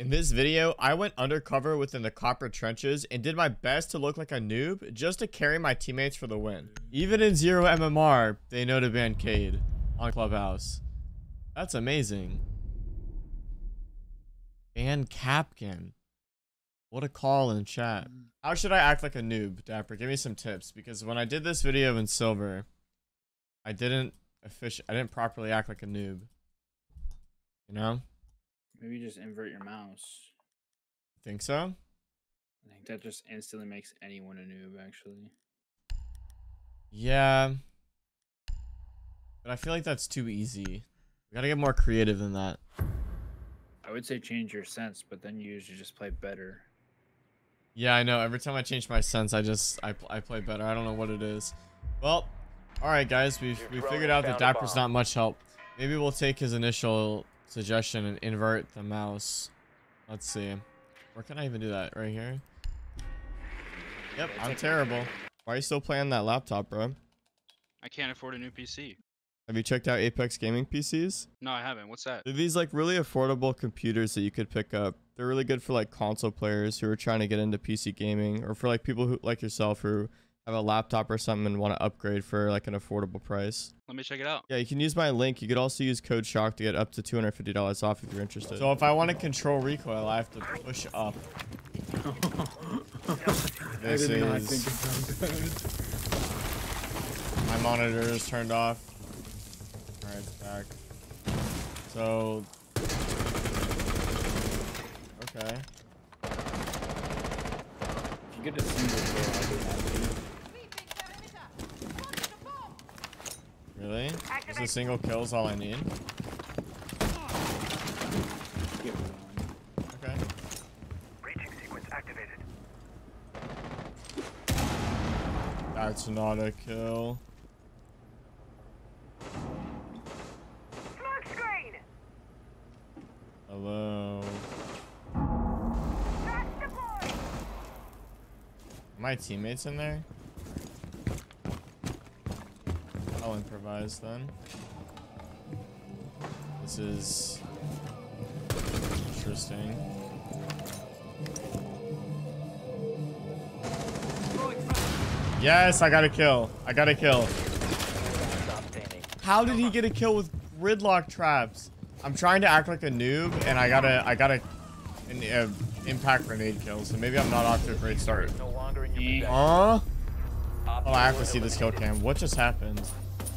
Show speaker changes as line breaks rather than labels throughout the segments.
In this video, I went undercover within the copper trenches and did my best to look like a noob just to carry my teammates for the win. Even in zero MMR, they know to ban Kaid on Clubhouse. That's amazing. Ban Kapkan. What a call in chat. How should I act like a noob, Dapper? Give me some tips because when I did this video in silver, I didn't I didn't properly act like a noob. You know?
Maybe just invert your mouse.
Think so?
I think that just instantly makes anyone a noob, actually.
Yeah. But I feel like that's too easy. We gotta get more creative than that.
I would say change your sense, but then you usually just play better.
Yeah, I know. Every time I change my sense, I just I, I play better. I don't know what it is. Well, all right, guys. We've we figured out that Dapper's not much help. Maybe we'll take his initial suggestion and invert the mouse. Let's see. Where can I even do that? Right here? Yep, I'm terrible. Why are you still playing that laptop, bro?
I can't afford a new PC.
Have you checked out Apex Gaming PCs?
No, I haven't. What's that?
They're these like really affordable computers that you could pick up. They're really good for like console players who are trying to get into PC gaming or for like people who like yourself who have a laptop or something and want to upgrade for like an affordable price.
Let me check it out.
Yeah, you can use my link. You could also use code SHAWK to get up to $250 off if you're interested. So if I want to control recoil, I have to push up. this is... My monitor is turned off. Alright, it's back. So... Okay.
If you get a single kill, I'll be happy.
Really? Just a single kill's all I need? Okay.
Breaching sequence activated.
That's not a kill.
Smoke screen!
Hello.
Trash deployed!
My teammates in there? I'll improvise then. This is interesting. Yes, I got a kill. I got a kill. How did he get a kill with gridlock traps? I'm trying to act like a noob, and I gotta, I gotta, an uh, impact grenade kill. So maybe I'm not off to a great start.
No longer in your.
Huh? Oh, I have to see this kill cam. What just happened?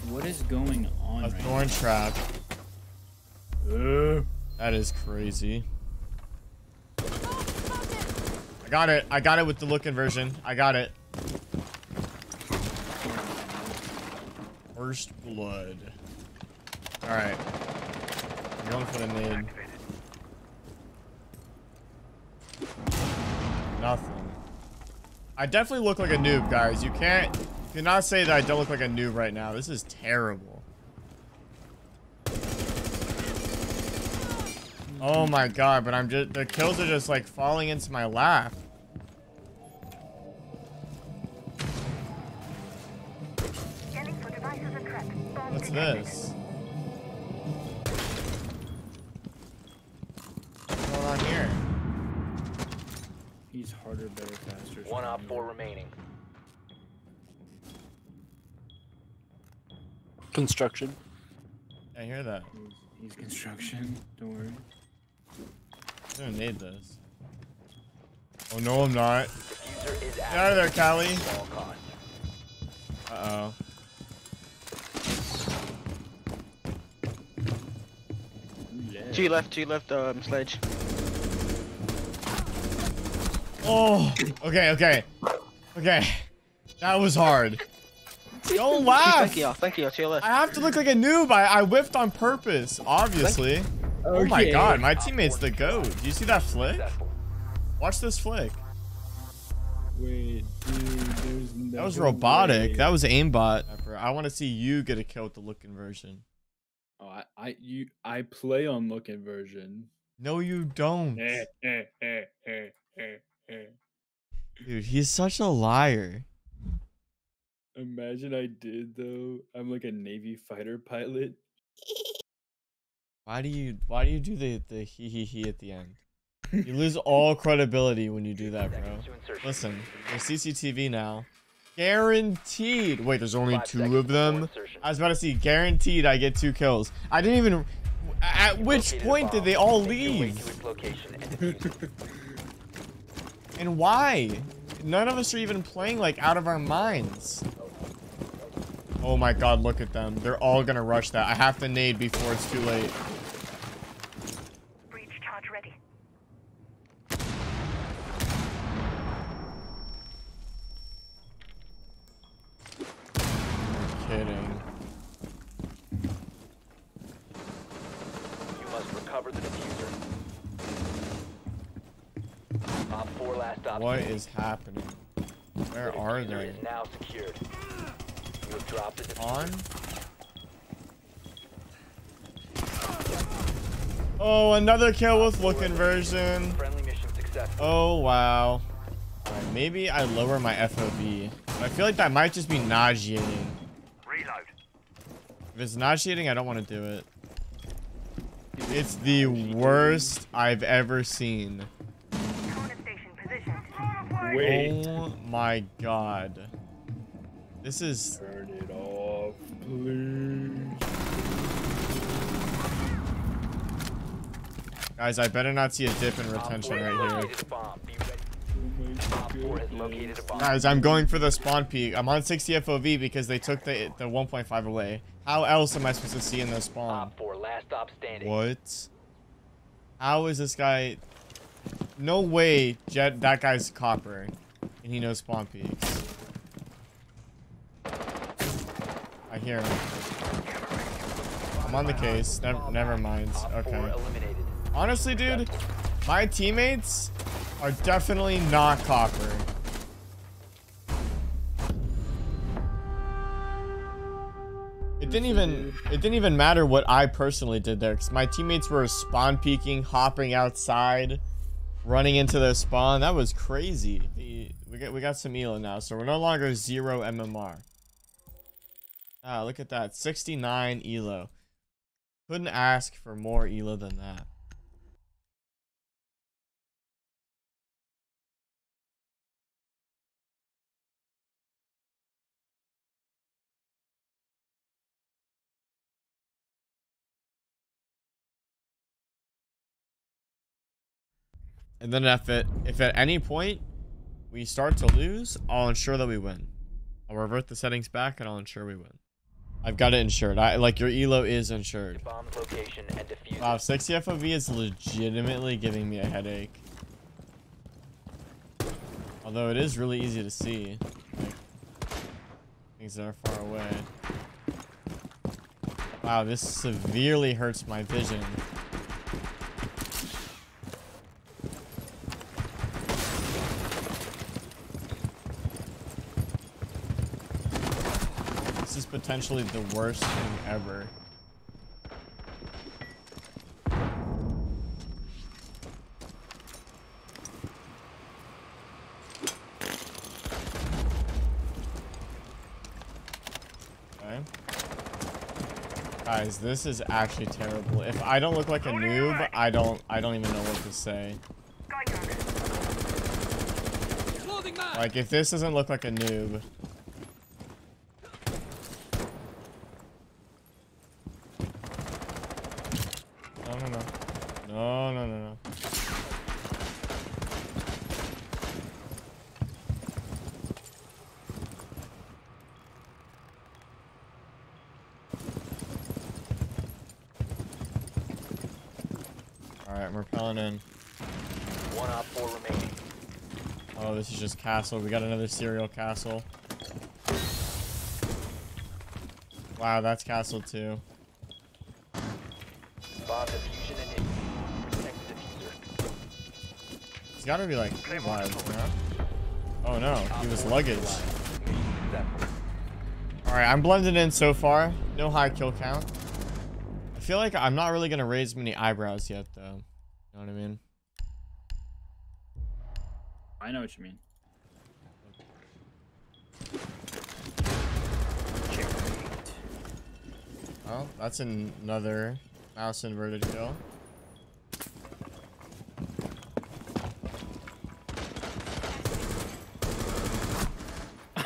What is going on
A
right
thorn trap.
now?
That is crazy. I got it. I got it with the look inversion. I got it. First blood. Alright. I'm going for the nade. Nothing. I definitely look like a noob, guys. You can't... You cannot say that I don't look like a noob right now. This is terrible. Oh my god, but I'm just... The kills are just, like, falling into my lap.
Scanning for devices and threat. Bomb
What's this? What's going on here?
He's harder, better, faster.
One op four remaining.
Construction.
I hear that.
He's, he's construction. Don't worry.
I'm gonna need this. Oh no, I'm not. Get out of there, Callie.
at.
Uh-oh.
Two left, two left, um, sledge.
Oh, okay, okay. Okay. That was hard. Don't laugh.
Thank you, thank you, to your left.
I have to look like a noob. I, I whiffed on purpose, obviously. Oh my god, my teammate's the goat. Do you see that flick? Watch this flick.
Wait, dude, there's
That was robotic.
way.
That was aimbot. I want to see you get a kill with the look inversion.
Oh, I, I, you, I play on look inversion.
No, you don't.
Eh, eh, eh.
Dude, he's such a liar.
Imagine I did though. I'm like a Navy fighter pilot.
Why do you why do you do the the he he he at the end? You lose all credibility when you do that, bro.
Seconds to insertion.
Listen, there's CCTV now. Guaranteed. Wait, there's only
Five
two of them. I was about to see. Guaranteed, I get two kills. I didn't even. At
You
which point did they all
Make your way
leave?
to its location and defuse it.
And why? None of us are even playing like out of our minds. Oh my god, look at them. They're all gonna rush that. I have to nade before it's too late.
Breach charge ready.
Kidding.
You must recover the diffuser. Op 4 last stop.
What
standing.
is happening? Where
The
are
diffuser
they?
Is now secured. You have dropped the.
On? Oh, another kill with look inversion.
Friendly mission successful.
Oh, wow. Alright, maybe I lower my FOV. I feel like that might just be nauseating.
Reload.
If it's nauseating, I don't want to do it. It's the worst I've ever seen.
Corner station positioned.
Wait.
Oh my god. This is...
Turn it off, please.
Guys, I better not see a dip in retention right here.
located a bomb. Be ready. Op 4 has located a bomb.
Guys, I'm going for the spawn peek. I'm on 60 FOV because they took the the 1.5 away. How else am I supposed to see in the spawn?
Op 4 last stop standing.
What? How is this guy? No way, Jet. That guy's copper, and he knows spawn peeks. Him. I'm on the case. Never, never mind. Okay. Honestly, dude, my teammates are definitely not copper. It didn't even it didn't even matter what I personally did there because my teammates were spawn peeking, hopping outside, running into their spawn. That was crazy. We got we got some elo now, so we're no longer zero MMR. Ah, look at that, 69 elo. Couldn't ask for more elo than that. And then if it if at any point we start to lose, I'll ensure that we win. I'll revert the settings back and I'll ensure we win. I've got it insured. I like your elo is insured.
Bomb's location and defuse
Wow,
it.
60 FOV is legitimately giving me a headache. Although it is really easy to see. Like, things that are far away. Wow, this severely hurts my vision. This is potentially the worst thing ever. Okay. Guys, this is actually terrible. If I don't look like a noob, I don't I don't even know what to say. Like if this doesn't look like a noob. No no no. No no no no. Alright, we're repelling in.
One op 4 remaining.
Oh, this is just castle. We got another serial castle. Wow, that's castle too.
Bomb diffusion initiated. Protect the diffuser.
He's gotta be like alive, huh? Oh no, he was luggage. Alright, I'm blended in so far. No high kill count. I feel like I'm not really gonna raise many eyebrows yet though. You know what I mean?
I know what you mean.
Well, that's another Mouse inverted kill.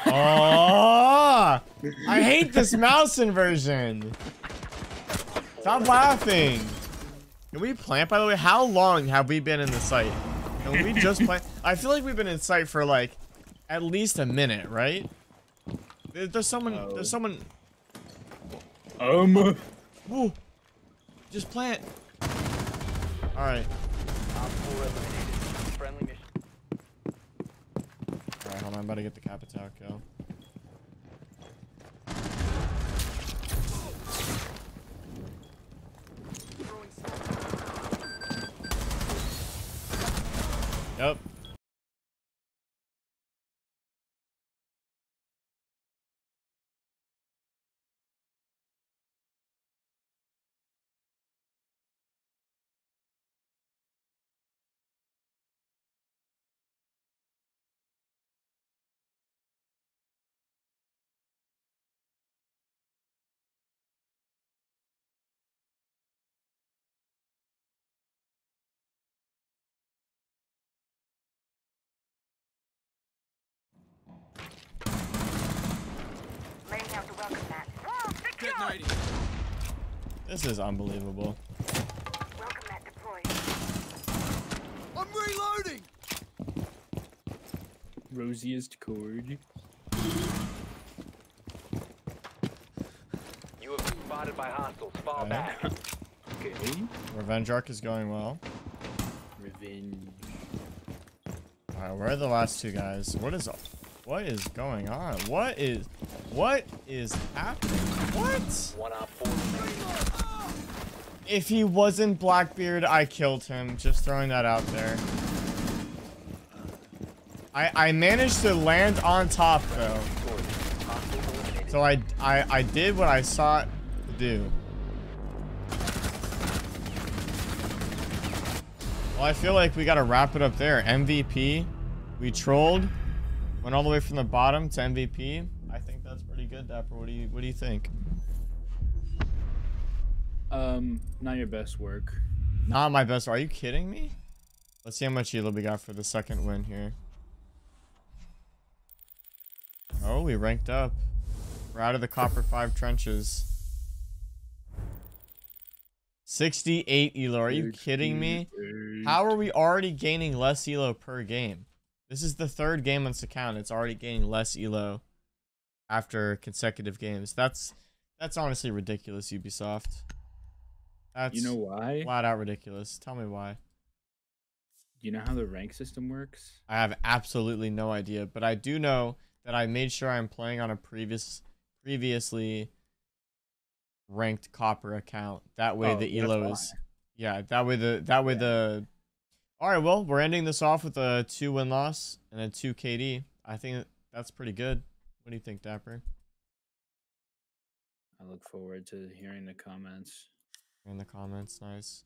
oh! I hate this mouse inversion. Stop laughing. Can we plant, by the way? How long have we been in the site? Can we just plant? I feel like we've been in sight for like at least a minute, right? There's someone. There's oh. someone.
Um.
Ooh. Just plant. All right.
Op 4 eliminated. Friendly mission.
All right. Hold on. I'm about to get the Capital kill. Yep.
Wall secure.
This is unbelievable.
Welcome mat deployed.
Rosiest cord.
You have been spotted by hostiles. Fall
Okay.
back.
Okay.
Revenge arc is going well.
Revenge.
All right, where are the last two guys? What is what is going on? What is what is happening? What?
One op 4.
If he wasn't Blackbeard, I killed him. Just throwing that out there. I I managed to land on top though.
Victorious. Hostiles eliminated.
So I I I did what I sought to do. Well, I feel like we gotta wrap it up there. MVP, we trolled, went all the way from the bottom to MVP. I think that's pretty good, Dapper. What do you What do you think?
Um, not your best work.
Not my best. Are you kidding me? Let's see how much elo we got for the second win here. Oh, we ranked up. We're out of the copper five trenches. 68 elo. Are you kidding me? How are we already gaining less elo per game? This is the third game on this account. It's already gaining less elo after consecutive games. That's that's honestly ridiculous, Ubisoft. That's
You know why?
flat out ridiculous. Tell me why.
You know how the rank system works?
I have absolutely no idea, but I do know that I made sure I'm playing on a previous previously ranked copper account. That way
Oh,
the elo is yeah, that way the that way the All right, well, we're ending this off with a 2 win loss and a 2 KD. I think that's pretty good. What do you think, Dapper?
I look forward to hearing the comments.
In the comments, nice.